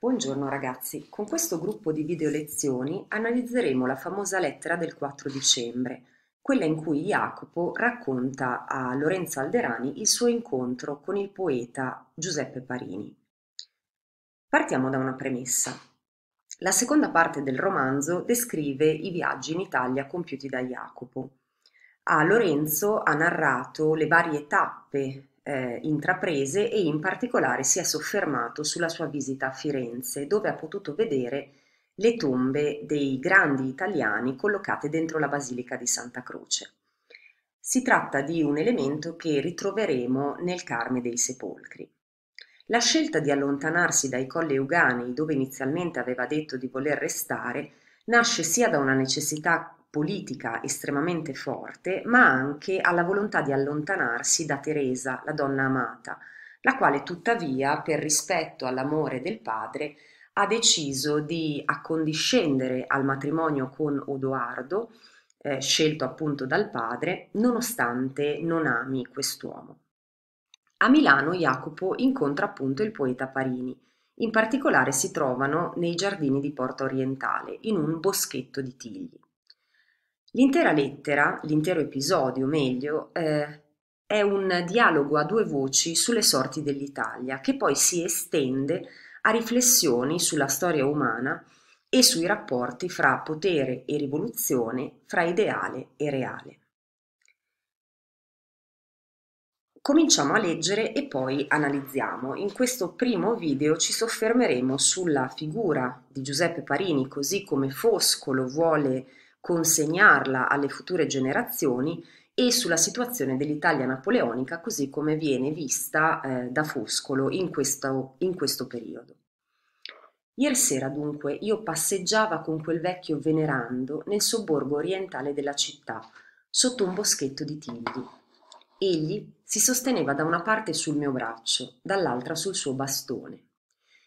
Buongiorno ragazzi, con questo gruppo di video lezioni analizzeremo la famosa lettera del 4 dicembre, quella in cui Jacopo racconta a Lorenzo Alderani il suo incontro con il poeta Giuseppe Parini. Partiamo da una premessa. La seconda parte del romanzo descrive i viaggi in Italia compiuti da Jacopo. A Lorenzo ha narrato le varie tappe eh, intraprese e in particolare si è soffermato sulla sua visita a Firenze, dove ha potuto vedere le tombe dei grandi italiani collocate dentro la Basilica di Santa Croce. Si tratta di un elemento che ritroveremo nel Carme dei Sepolcri. La scelta di allontanarsi dai Colli Euganei, dove inizialmente aveva detto di voler restare, nasce sia da una necessità politica estremamente forte, ma anche alla volontà di allontanarsi da Teresa, la donna amata, la quale tuttavia, per rispetto all'amore del padre, ha deciso di accondiscendere al matrimonio con Odoardo, eh, scelto appunto dal padre, nonostante non ami quest'uomo. A Milano Jacopo incontra appunto il poeta Parini. In particolare si trovano nei giardini di Porta Orientale, in un boschetto di tigli. L'intera lettera, l'intero episodio meglio, eh, è un dialogo a due voci sulle sorti dell'Italia, che poi si estende a riflessioni sulla storia umana e sui rapporti fra potere e rivoluzione, fra ideale e reale. Cominciamo a leggere e poi analizziamo. In questo primo video ci soffermeremo sulla figura di Giuseppe Parini, così come Foscolo vuole consegnarla alle future generazioni e sulla situazione dell'Italia napoleonica così come viene vista eh, da Foscolo in questo, in questo periodo. Ieri sera dunque io passeggiava con quel vecchio venerando nel sobborgo orientale della città, sotto un boschetto di tigli. Egli si sosteneva da una parte sul mio braccio, dall'altra sul suo bastone,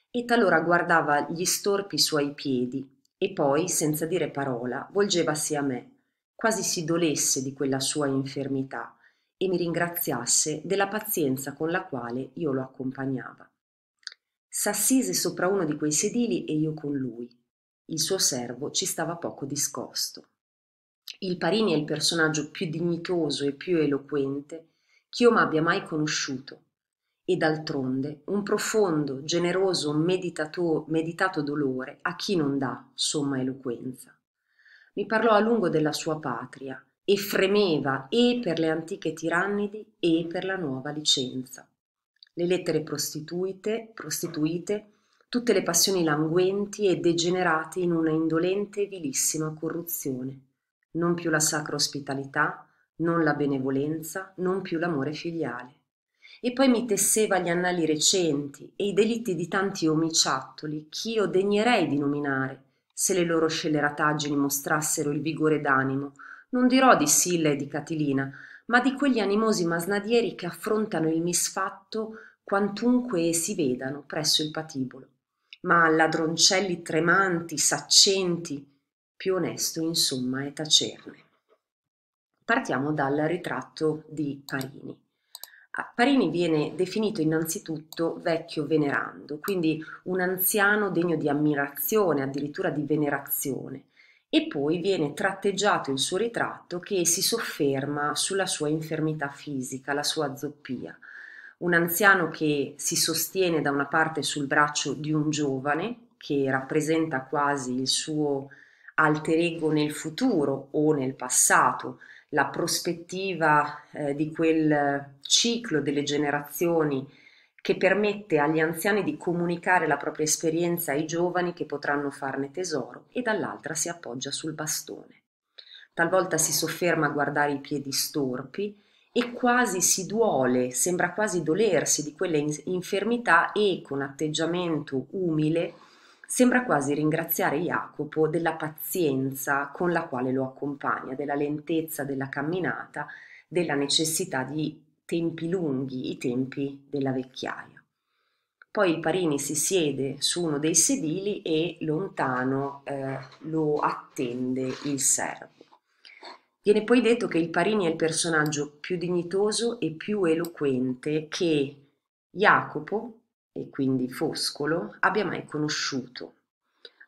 e talora guardava gli storpi suoi piedi, e poi, senza dire parola, volgevasi a me, quasi si dolesse di quella sua infermità e mi ringraziasse della pazienza con la quale io lo accompagnava. S'assise sopra uno di quei sedili e io con lui. Il suo servo ci stava poco discosto. Il Parini è il personaggio più dignitoso e più eloquente ch'io m'abbia mai conosciuto e d'altronde un profondo, generoso, meditato, dolore a chi non dà somma eloquenza. Mi parlò a lungo della sua patria e fremeva e per le antiche tirannidi e per la nuova licenza. Le lettere prostituite, prostituite, tutte le passioni languenti e degenerate in una indolente e vilissima corruzione. Non più la sacra ospitalità, non la benevolenza, non più l'amore filiale. E poi mi tesseva gli annali recenti e i delitti di tanti omiciattoli ch'io degnerei di nominare se le loro scellerataggini mostrassero il vigore d'animo? Non dirò di Silla e di Catilina ma di quegli animosi masnadieri che affrontano il misfatto quantunque si vedano presso il patibolo. Ma ladroncelli tremanti saccenti più onesto insomma è tacerne partiamo dal ritratto di Parini Parini viene definito innanzitutto vecchio venerando, quindi un anziano degno di ammirazione, addirittura di venerazione, e poi viene tratteggiato il suo ritratto che si sofferma sulla sua infermità fisica, la sua zoppia. Un anziano che si sostiene da una parte sul braccio di un giovane, che rappresenta quasi il suo alter ego nel futuro o nel passato, la prospettiva eh, di quel ciclo delle generazioni che permette agli anziani di comunicare la propria esperienza ai giovani che potranno farne tesoro e dall'altra si appoggia sul bastone. Talvolta si sofferma a guardare i piedi storpi e quasi si duole, sembra quasi dolersi di quelle infermità e con atteggiamento umile Sembra quasi ringraziare Jacopo della pazienza con la quale lo accompagna, della lentezza della camminata, della necessità di tempi lunghi, i tempi della vecchiaia. Poi il Parini si siede su uno dei sedili e lontano eh, lo attende il servo. Viene poi detto che il Parini è il personaggio più dignitoso e più eloquente che Jacopo, e quindi Foscolo, abbia mai conosciuto.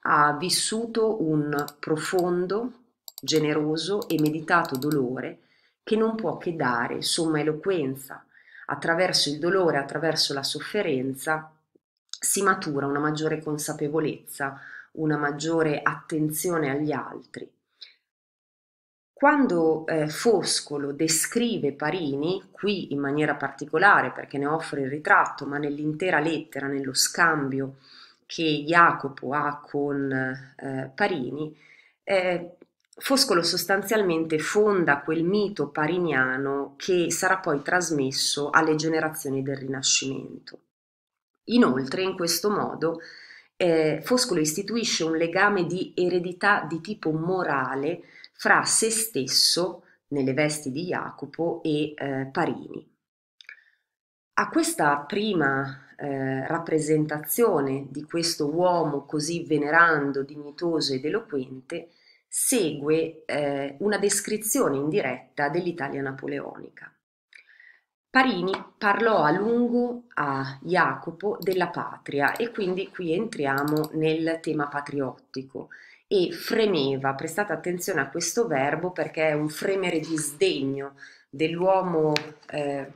Ha vissuto un profondo, generoso e meditato dolore che non può che dare somma eloquenza. Attraverso il dolore, attraverso la sofferenza, si matura una maggiore consapevolezza, una maggiore attenzione agli altri. Quando eh, Foscolo descrive Parini, qui in maniera particolare perché ne offre il ritratto, ma nell'intera lettera, nello scambio che Jacopo ha con eh, Parini, eh, Foscolo sostanzialmente fonda quel mito pariniano che sarà poi trasmesso alle generazioni del Rinascimento. Inoltre, in questo modo, eh, Foscolo istituisce un legame di eredità di tipo morale fra se stesso, nelle vesti di Jacopo, e eh, Parini. A questa prima eh, rappresentazione di questo uomo così venerando, dignitoso ed eloquente, segue eh, una descrizione indiretta dell'Italia napoleonica. Parini parlò a lungo a Jacopo della patria e quindi qui entriamo nel tema patriottico e fremeva, prestate attenzione a questo verbo perché è un fremere di sdegno dell'uomo, eh,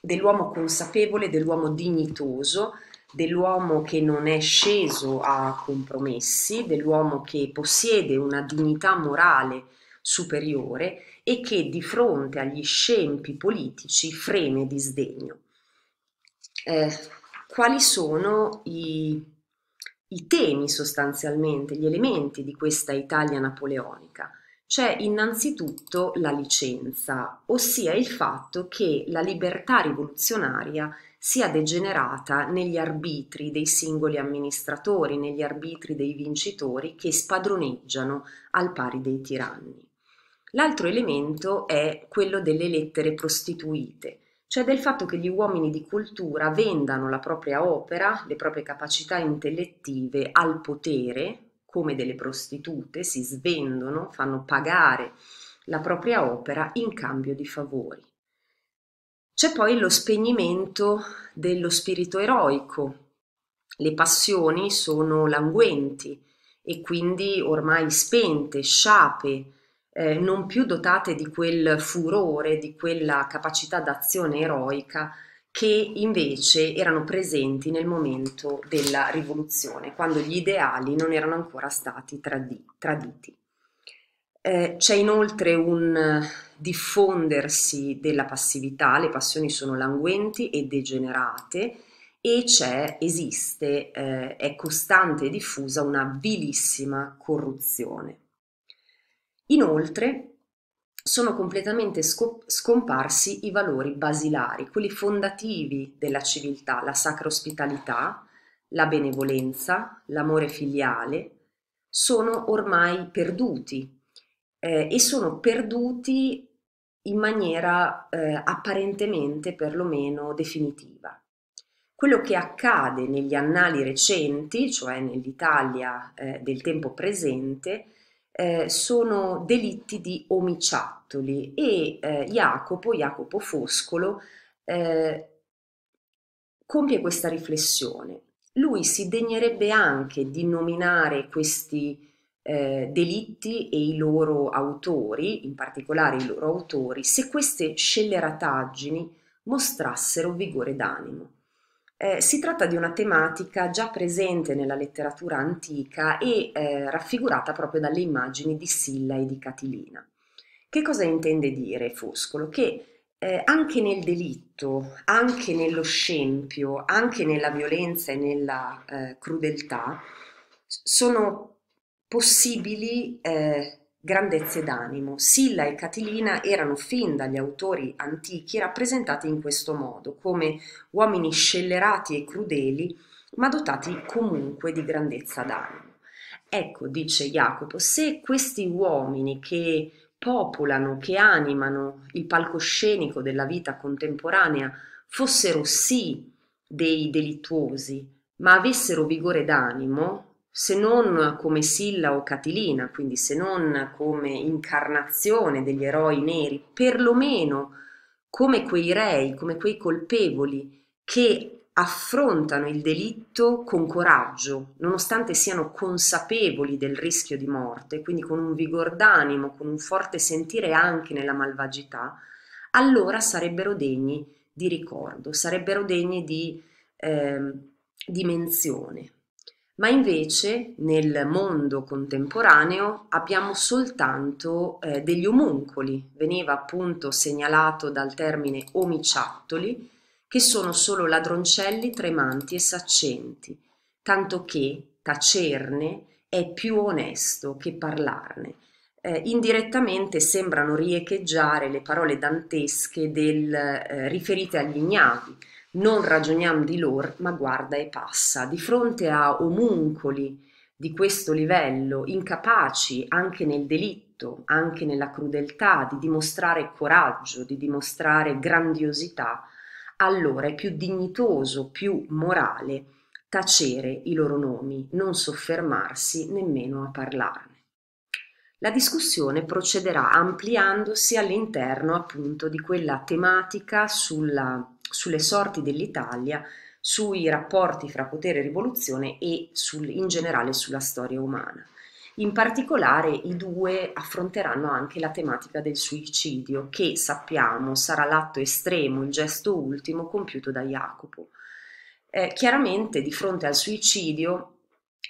dell'uomo consapevole, dell'uomo dignitoso, dell'uomo che non è sceso a compromessi, dell'uomo che possiede una dignità morale superiore e che di fronte agli scempi politici freme di sdegno. Eh, quali sono i i temi sostanzialmente, gli elementi di questa Italia napoleonica. C'è innanzitutto la licenza, ossia il fatto che la libertà rivoluzionaria sia degenerata negli arbitri dei singoli amministratori, negli arbitri dei vincitori che spadroneggiano al pari dei tiranni. L'altro elemento è quello delle lettere prostituite, cioè del fatto che gli uomini di cultura vendano la propria opera, le proprie capacità intellettive al potere, come delle prostitute, si svendono, fanno pagare la propria opera in cambio di favori. C'è poi lo spegnimento dello spirito eroico. Le passioni sono languenti e quindi ormai spente, sciape, eh, non più dotate di quel furore, di quella capacità d'azione eroica che invece erano presenti nel momento della rivoluzione, quando gli ideali non erano ancora stati tradi- traditi. Eh, c'è inoltre un diffondersi della passività, le passioni sono languenti e degenerate e c'è, esiste, eh, è costante e diffusa una vilissima corruzione. Inoltre sono completamente scomparsi i valori basilari, quelli fondativi della civiltà, la sacra ospitalità, la benevolenza, l'amore filiale, sono ormai perduti eh, e sono perduti in maniera eh, apparentemente perlomeno definitiva. Quello che accade negli annali recenti, cioè nell'Italia eh, del tempo presente, eh, sono delitti di omiciattoli e eh, Jacopo, Jacopo Foscolo, eh, compie questa riflessione. Lui si degnerebbe anche di nominare questi eh, delitti e i loro autori, in particolare i loro autori, se queste scellerataggini mostrassero vigore d'animo. Eh, si tratta di una tematica già presente nella letteratura antica e eh, raffigurata proprio dalle immagini di Silla e di Catilina. Che cosa intende dire Foscolo? Che eh, anche nel delitto, anche nello scempio, anche nella violenza e nella eh, crudeltà sono possibili eh, grandezze d'animo. Silla e Catilina erano fin dagli autori antichi rappresentati in questo modo, come uomini scellerati e crudeli, ma dotati comunque di grandezza d'animo. Ecco, dice Jacopo, se questi uomini che popolano, che animano il palcoscenico della vita contemporanea fossero sì dei delittuosi, ma avessero vigore d'animo, se non come Silla o Catilina, quindi se non come incarnazione degli eroi neri, perlomeno come quei rei, come quei colpevoli che affrontano il delitto con coraggio, nonostante siano consapevoli del rischio di morte, quindi con un vigor d'animo, con un forte sentire anche nella malvagità, allora sarebbero degni di ricordo, sarebbero degni di eh, dimensione. Ma invece nel mondo contemporaneo abbiamo soltanto eh, degli omuncoli, veniva appunto segnalato dal termine omiciattoli, che sono solo ladroncelli tremanti e saccenti, tanto che tacerne è più onesto che parlarne. Eh, indirettamente sembrano riecheggiare le parole dantesche del, eh, riferite agli ignavi. Non ragioniamo di loro, ma guarda e passa. Di fronte a omuncoli di questo livello, incapaci anche nel delitto, anche nella crudeltà, di dimostrare coraggio, di dimostrare grandiosità, allora è più dignitoso, più morale tacere i loro nomi, non soffermarsi nemmeno a parlarne. La discussione procederà ampliandosi all'interno appunto di quella tematica sulla, sulle sorti dell'Italia, sui rapporti fra potere e rivoluzione e sul, in generale sulla storia umana. In particolare i due affronteranno anche la tematica del suicidio, che sappiamo sarà l'atto estremo, il gesto ultimo compiuto da Jacopo. Eh, chiaramente di fronte al suicidio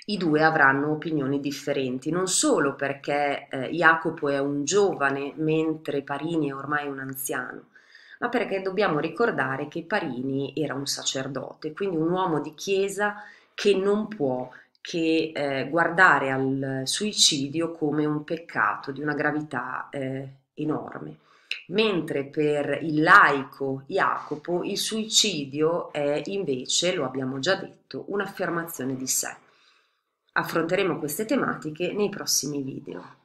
i due avranno opinioni differenti, non solo perché eh, Jacopo è un giovane mentre Parini è ormai un anziano, ma perché dobbiamo ricordare che Parini era un sacerdote, quindi un uomo di chiesa che non può che eh, guardare al suicidio come un peccato di una gravità eh, enorme. Mentre per il laico Jacopo il suicidio è invece, lo abbiamo già detto, un'affermazione di sé. Affronteremo queste tematiche nei prossimi video.